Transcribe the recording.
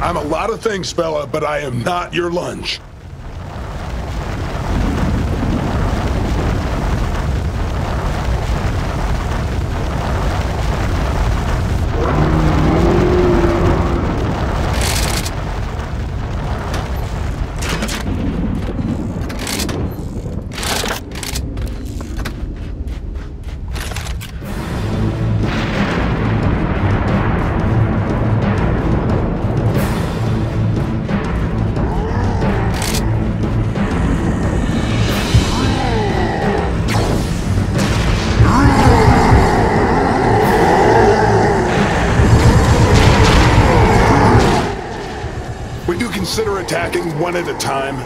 I'm a lot of things, fella, but I am not your lunch. Would you consider attacking one at a time?